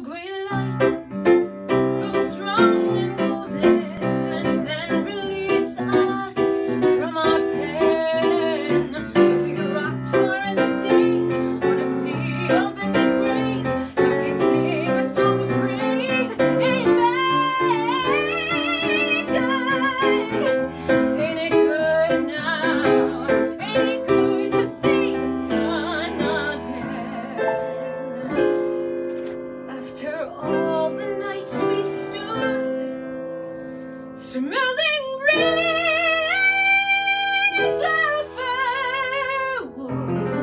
green light all the nights we stood smelling rain wood.